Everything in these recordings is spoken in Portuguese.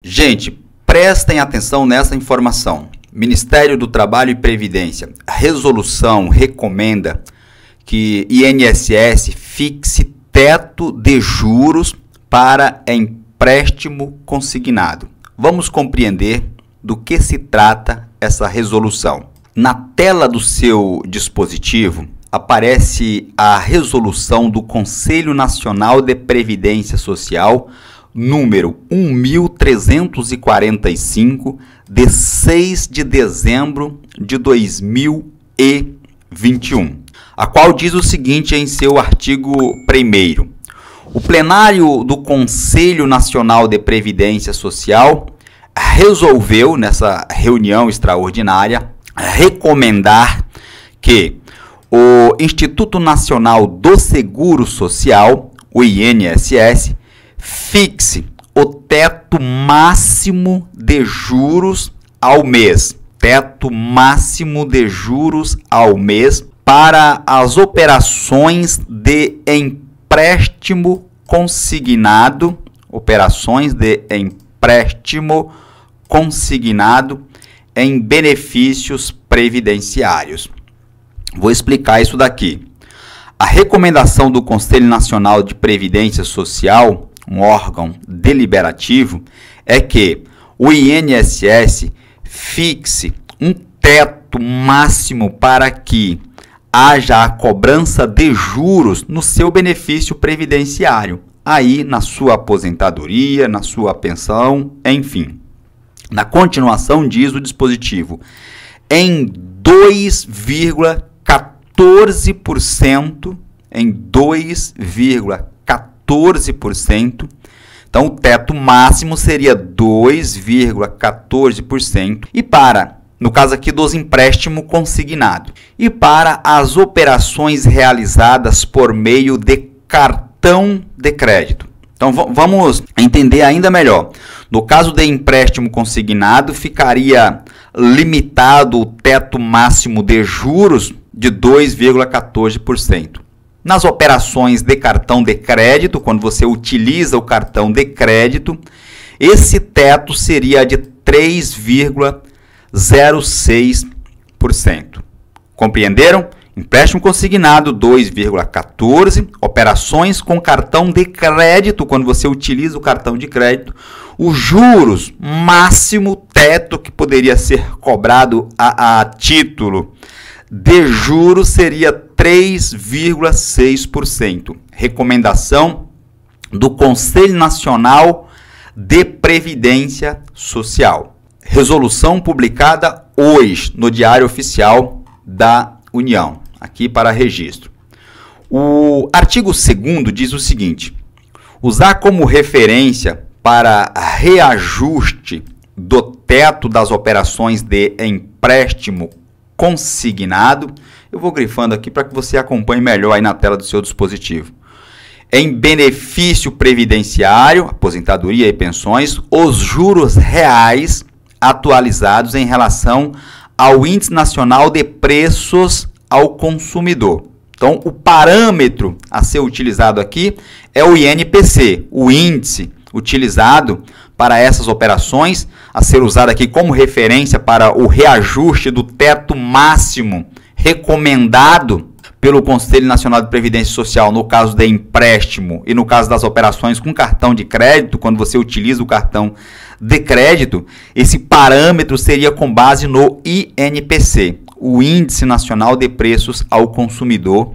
Gente, prestem atenção nessa informação. Ministério do Trabalho e Previdência, resolução recomenda que INSS fixe teto de juros para empréstimo consignado. Vamos compreender do que se trata essa resolução. Na tela do seu dispositivo aparece a resolução do Conselho Nacional de Previdência Social número 1345 de 6 de dezembro de 2021, a qual diz o seguinte em seu artigo 1 o plenário do Conselho Nacional de Previdência Social resolveu, nessa reunião extraordinária, recomendar que o Instituto Nacional do Seguro Social, o INSS, fixe o teto máximo de juros ao mês. Teto máximo de juros ao mês para as operações de empréstimo consignado, operações de empréstimo consignado em benefícios previdenciários. Vou explicar isso daqui. A recomendação do Conselho Nacional de Previdência Social, um órgão deliberativo, é que o INSS fixe um teto máximo para que haja a cobrança de juros no seu benefício previdenciário, aí na sua aposentadoria, na sua pensão, enfim. Na continuação diz o dispositivo em 2,14% em 2,14%. Então o teto máximo seria 2,14% e para no caso aqui dos empréstimos consignados e para as operações realizadas por meio de cartão de crédito. Então vamos entender ainda melhor. No caso de empréstimo consignado, ficaria limitado o teto máximo de juros de 2,14%. Nas operações de cartão de crédito, quando você utiliza o cartão de crédito, esse teto seria de 3,06%. Compreenderam? Empréstimo consignado 2,14, operações com cartão de crédito, quando você utiliza o cartão de crédito, os juros máximo teto que poderia ser cobrado a, a título de juros seria 3,6%. Recomendação do Conselho Nacional de Previdência Social. Resolução publicada hoje no Diário Oficial da União aqui para registro. O artigo 2 diz o seguinte: usar como referência para reajuste do teto das operações de empréstimo consignado, eu vou grifando aqui para que você acompanhe melhor aí na tela do seu dispositivo. Em benefício previdenciário, aposentadoria e pensões, os juros reais atualizados em relação ao Índice Nacional de Preços ao consumidor. Então, o parâmetro a ser utilizado aqui é o INPC, o índice utilizado para essas operações, a ser usado aqui como referência para o reajuste do teto máximo recomendado pelo Conselho Nacional de Previdência Social no caso de empréstimo e no caso das operações com cartão de crédito, quando você utiliza o cartão de crédito, esse parâmetro seria com base no INPC o Índice Nacional de Preços ao Consumidor,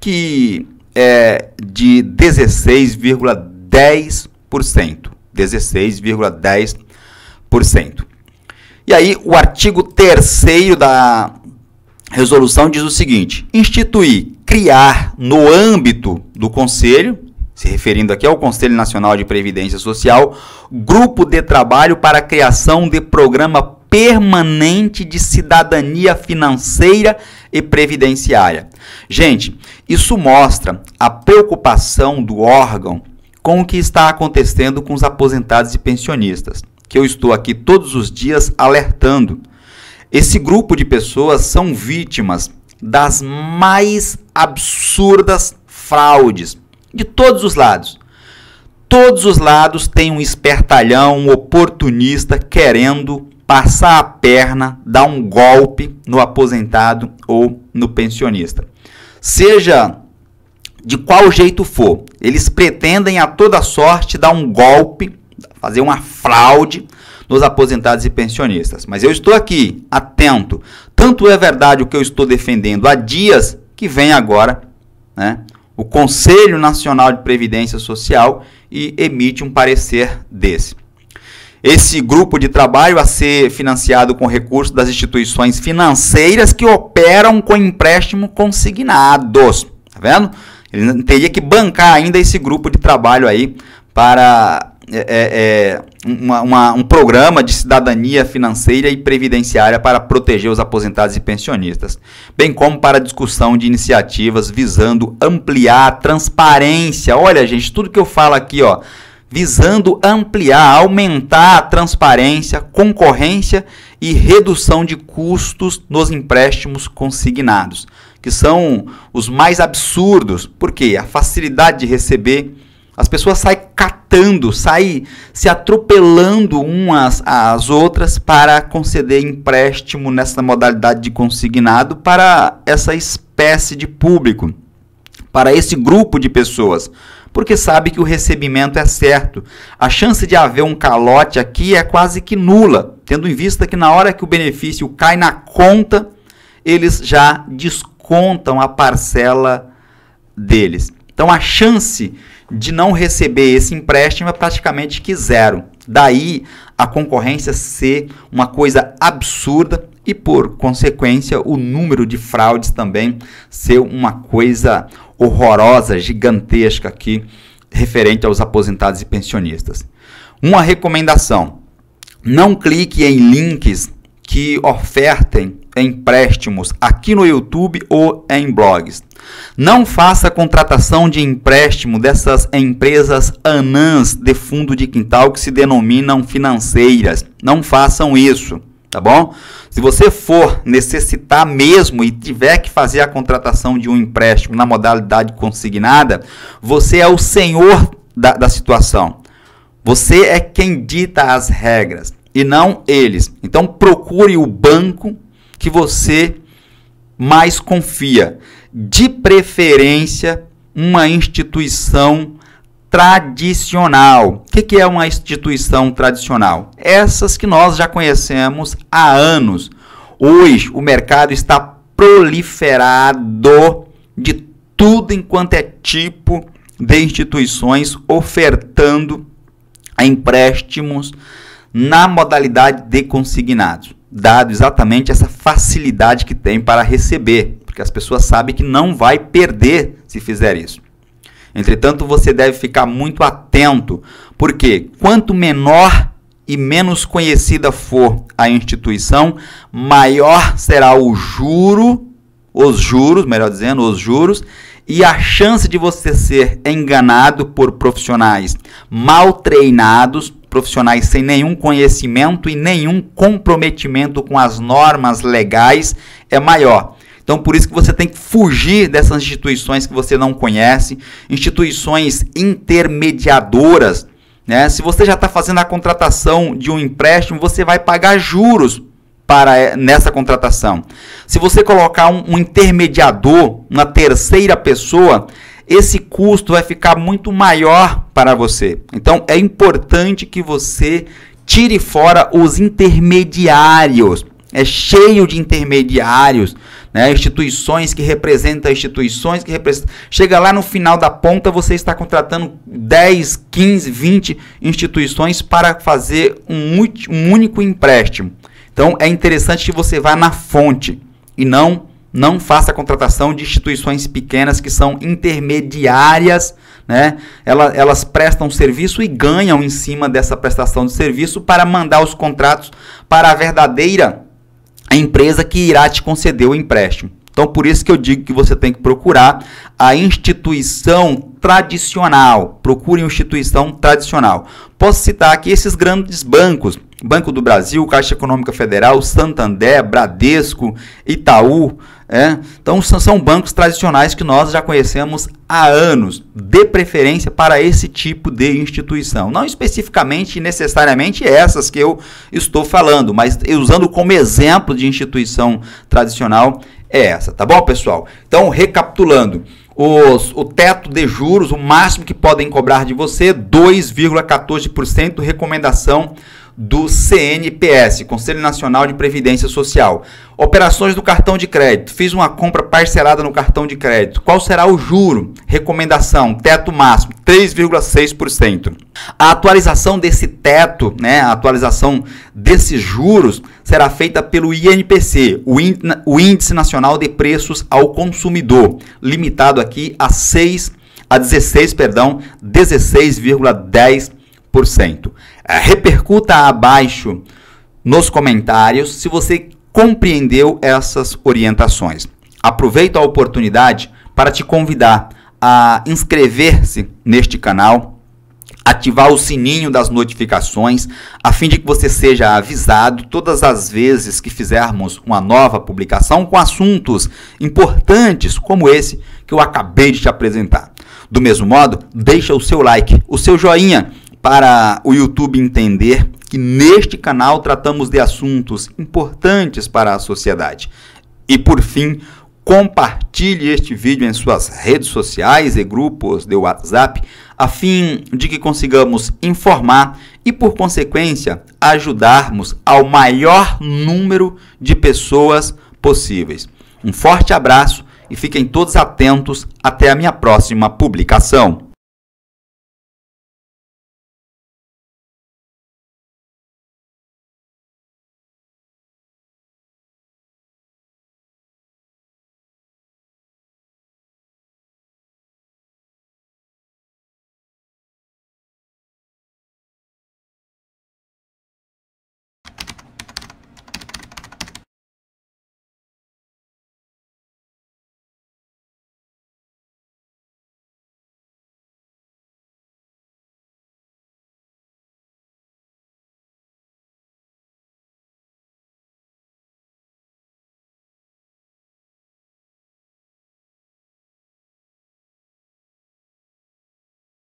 que é de 16,10%. 16,10%. E aí, o artigo 3 da resolução diz o seguinte: instituir, criar no âmbito do Conselho, se referindo aqui ao Conselho Nacional de Previdência Social, grupo de trabalho para a criação de programa permanente de cidadania financeira e previdenciária. Gente, isso mostra a preocupação do órgão com o que está acontecendo com os aposentados e pensionistas, que eu estou aqui todos os dias alertando. Esse grupo de pessoas são vítimas das mais absurdas fraudes de todos os lados. todos os lados tem um espertalhão, um oportunista querendo passar a perna, dar um golpe no aposentado ou no pensionista. Seja de qual jeito for, eles pretendem a toda sorte dar um golpe, fazer uma fraude nos aposentados e pensionistas. Mas eu estou aqui, atento. Tanto é verdade o que eu estou defendendo há dias que vem agora, né? O Conselho Nacional de Previdência Social e emite um parecer desse. Esse grupo de trabalho a ser financiado com recursos das instituições financeiras que operam com empréstimo consignados. Tá vendo? Ele teria que bancar ainda esse grupo de trabalho aí para é, é, é, uma, uma, um programa de cidadania financeira e previdenciária para proteger os aposentados e pensionistas, bem como para discussão de iniciativas visando ampliar a transparência. Olha, gente, tudo que eu falo aqui, ó, visando ampliar, aumentar a transparência, concorrência e redução de custos nos empréstimos consignados, que são os mais absurdos, porque a facilidade de receber as pessoas saem catando, saem se atropelando umas às outras para conceder empréstimo nessa modalidade de consignado para essa espécie de público, para esse grupo de pessoas, porque sabe que o recebimento é certo. A chance de haver um calote aqui é quase que nula, tendo em vista que na hora que o benefício cai na conta, eles já descontam a parcela deles. Então a chance de não receber esse empréstimo é praticamente que zero. Daí a concorrência ser uma coisa absurda e, por consequência, o número de fraudes também ser uma coisa horrorosa, gigantesca aqui, referente aos aposentados e pensionistas. Uma recomendação: não clique em links que ofertem empréstimos aqui no YouTube ou em blogs. Não faça contratação de empréstimo dessas empresas anãs de fundo de quintal que se denominam financeiras. Não façam isso, tá bom? Se você for necessitar mesmo e tiver que fazer a contratação de um empréstimo na modalidade consignada, você é o senhor da, da situação. Você é quem dita as regras e não eles. Então procure o banco que você mais confia. De preferência, uma instituição tradicional. O que, é uma instituição tradicional? Essas que nós já conhecemos há anos. Hoje, o mercado está proliferado de tudo enquanto é tipo de instituições ofertando empréstimos na modalidade de consignados dado exatamente essa facilidade que tem para receber, porque as pessoas sabem que não vai perder se fizer isso. Entretanto, você deve ficar muito atento, porque quanto menor e menos conhecida for a instituição, maior será o juro, os juros, melhor dizendo, os juros, e a chance de você ser enganado por profissionais mal treinados profissionais sem nenhum conhecimento e nenhum comprometimento com as normas legais é maior. Então, por isso que você tem que fugir dessas instituições que você não conhece, instituições intermediadoras. Né? Se você já está fazendo a contratação de um empréstimo, você vai pagar juros para nessa contratação. Se você colocar um, um intermediador, uma terceira pessoa, esse custo vai ficar muito maior para você. Então é importante que você tire fora os intermediários. É cheio de intermediários, né? instituições que representam instituições que representam. Chega lá no final da ponta, você está contratando 10, 15, 20 instituições para fazer um, um único empréstimo. Então é interessante que você vá na fonte e não não faça contratação de instituições pequenas que são intermediárias, né? Elas, elas prestam serviço e ganham em cima dessa prestação de serviço para mandar os contratos para a verdadeira empresa que irá te conceder o empréstimo. Então, por isso que eu digo que você tem que procurar a instituição tradicional. Procure uma instituição tradicional. Posso citar aqui esses grandes bancos: Banco do Brasil, Caixa Econômica Federal, Santander, Bradesco, Itaú, É? Então são bancos tradicionais que nós já conhecemos há anos, de preferência para esse tipo de instituição. Não especificamente necessariamente essas que eu estou falando, mas usando como exemplo de instituição tradicional é essa, tá bom, pessoal? Então, recapitulando, os, o teto de juros, o máximo que podem cobrar de você, 2,14% recomendação do CNPS, Conselho Nacional de Previdência Social. Operações do cartão de crédito. Fiz uma compra parcelada no cartão de crédito. Qual será o juro? Recomendação: teto máximo 3,6%. A atualização desse teto, né, a atualização desses juros será feita pelo INPC, o Índice Nacional de Preços ao Consumidor, limitado aqui a 6 a 16, perdão, 16,10%. É, repercuta abaixo nos comentários se você compreendeu essas orientações. Aproveito a oportunidade para te convidar a inscrever-se neste canal, ativar o sininho das notificações, a fim de que você seja avisado todas as vezes que fizermos uma nova publicação com assuntos importantes como esse que eu acabei de te apresentar. Do mesmo modo, deixa o seu like, o seu joinha para o YouTube entender que neste canal tratamos de assuntos importantes para a sociedade. E por fim, compartilhe este vídeo em suas redes sociais e grupos de WhatsApp, a fim de que consigamos informar e, por consequência, ajudarmos ao maior número de pessoas possíveis. Um forte abraço e fiquem todos atentos até a minha próxima publicação.